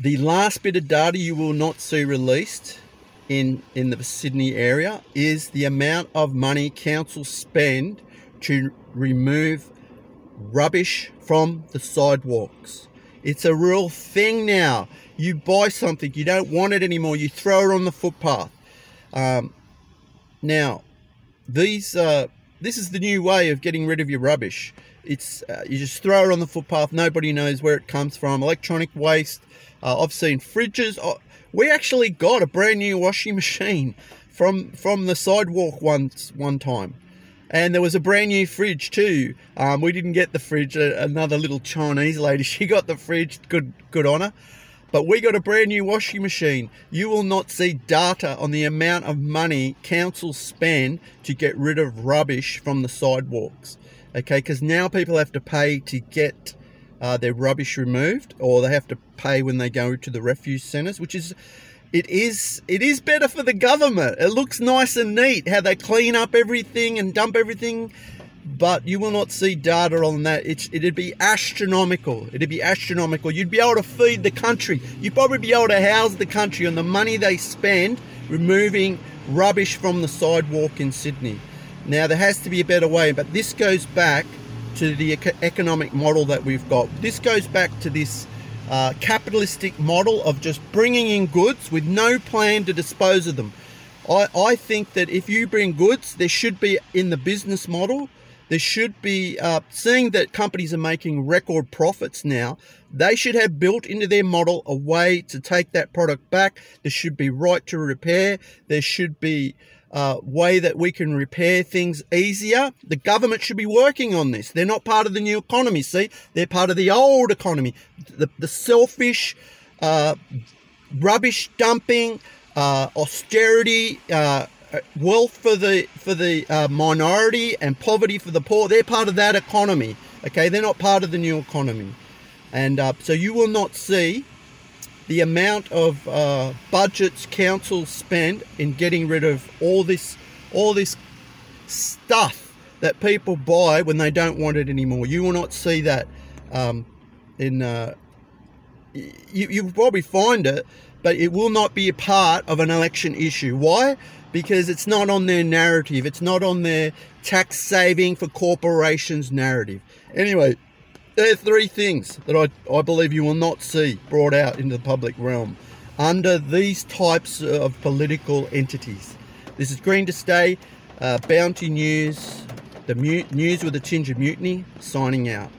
the last bit of data you will not see released in, in the Sydney area is the amount of money councils spend to remove rubbish from the sidewalks. It's a real thing now. You buy something, you don't want it anymore, you throw it on the footpath. Um, now, these uh, this is the new way of getting rid of your rubbish. It's uh, you just throw it on the footpath. Nobody knows where it comes from. Electronic waste. Uh, I've seen fridges. Uh, we actually got a brand new washing machine from from the sidewalk once one time, and there was a brand new fridge too. Um, we didn't get the fridge. another little Chinese lady, she got the fridge. Good good on her. But we got a brand new washing machine. You will not see data on the amount of money councils spend to get rid of rubbish from the sidewalks. Okay, because now people have to pay to get uh, their rubbish removed, or they have to pay when they go to the refuse centres, which is it is it is better for the government. It looks nice and neat how they clean up everything and dump everything but you will not see data on that. It's, it'd be astronomical. It'd be astronomical. You'd be able to feed the country. You'd probably be able to house the country on the money they spend removing rubbish from the sidewalk in Sydney. Now, there has to be a better way, but this goes back to the economic model that we've got. This goes back to this uh, capitalistic model of just bringing in goods with no plan to dispose of them. I, I think that if you bring goods, there should be in the business model there should be, uh, seeing that companies are making record profits now, they should have built into their model a way to take that product back. There should be right to repair. There should be a uh, way that we can repair things easier. The government should be working on this. They're not part of the new economy, see? They're part of the old economy. The, the selfish, uh, rubbish dumping, uh, austerity, uh, wealth for the for the uh, minority and poverty for the poor. They're part of that economy. Okay, they're not part of the new economy, and uh, so you will not see the amount of uh, budgets councils spend in getting rid of all this all this stuff that people buy when they don't want it anymore. You will not see that um, in. Uh, you you probably find it, but it will not be a part of an election issue. Why? because it's not on their narrative. It's not on their tax saving for corporations narrative. Anyway, there are three things that I, I believe you will not see brought out into the public realm under these types of political entities. This is Green2Stay, uh, Bounty News, the news with a tinge of mutiny, signing out.